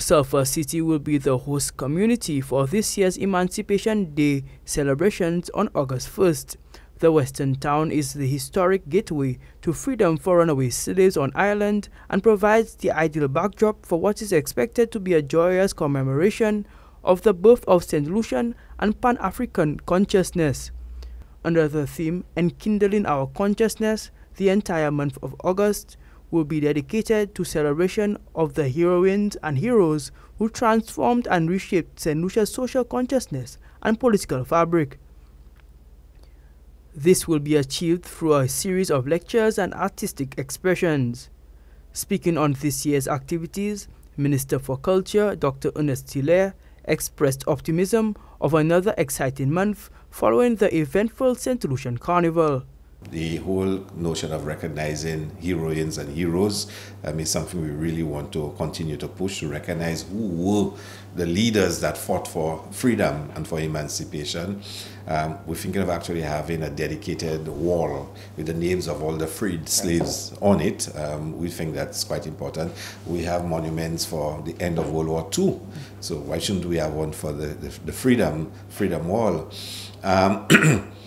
Sulphur City will be the host community for this year's Emancipation Day celebrations on August 1st. The western town is the historic gateway to freedom for runaway slaves on Ireland and provides the ideal backdrop for what is expected to be a joyous commemoration of the birth of St. Lucian and Pan-African consciousness. Under the theme Enkindling Our Consciousness, the entire month of August will be dedicated to celebration of the heroines and heroes who transformed and reshaped St. Lucia's social consciousness and political fabric. This will be achieved through a series of lectures and artistic expressions. Speaking on this year's activities, Minister for Culture Dr. Ernest Hilaire expressed optimism of another exciting month following the eventful St. Lucian Carnival. The whole notion of recognizing heroines and heroes um, is something we really want to continue to push to recognize who were the leaders that fought for freedom and for emancipation. Um, we're thinking of actually having a dedicated wall with the names of all the freed slaves on it. Um, we think that's quite important. We have monuments for the end of World War II, so why shouldn't we have one for the, the, the freedom freedom wall?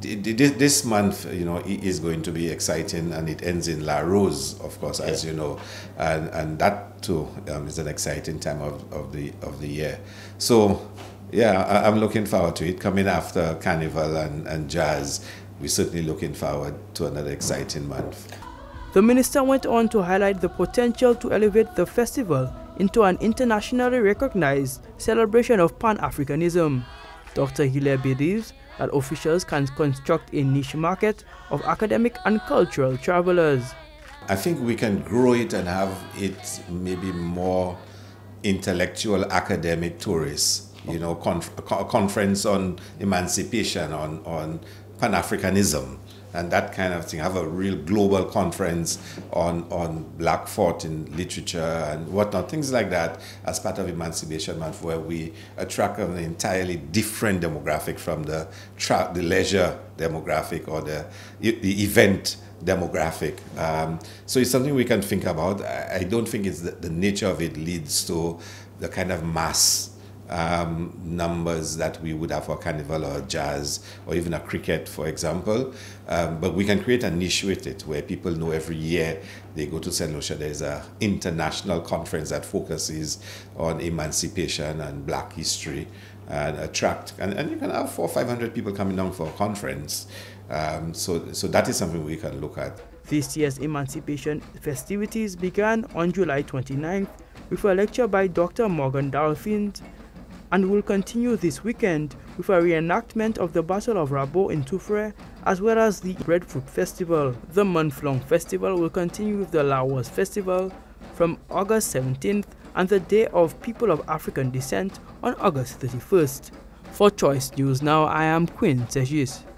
This month, you know, is going to be exciting, and it ends in La Rose, of course, as you know, and and that too um, is an exciting time of, of the of the year. So, yeah, I, am looking forward to it. Coming after Carnival and, and jazz, we're certainly looking forward to another exciting month. The minister went on to highlight the potential to elevate the festival into an internationally recognized celebration of Pan Africanism. Dr. Hilaire believes that officials can construct a niche market of academic and cultural travelers. I think we can grow it and have it maybe more intellectual academic tourists. You know, a conference on emancipation, on, on Pan Africanism and that kind of thing. Have a real global conference on, on Black thought in literature and whatnot, things like that as part of Emancipation Month, where we attract an entirely different demographic from the, the leisure demographic or the, the event demographic. Um, so it's something we can think about. I, don't think it's the, the nature of it leads to the kind of mass um, numbers that we would have for carnival or jazz or even a cricket, for example. Um, but we can create a niche with it where people know every year they go to St. Lucia, there's an international conference that focuses on emancipation and black history and attract, and, and you can have four or 500 people coming down for a conference. Um, so, so that is something we can look at. This year's emancipation festivities began on July 29th with a lecture by Dr. Morgan Dalphinis and will continue this weekend with a reenactment of the Battle of Rabot in Soufriere as well as the Breadfruit Festival. The month-long festival will continue with the La Rose Festival from August 17th and the Day of People of African Descent on August 31st. For Choice News Now, I am Quinn St Juste.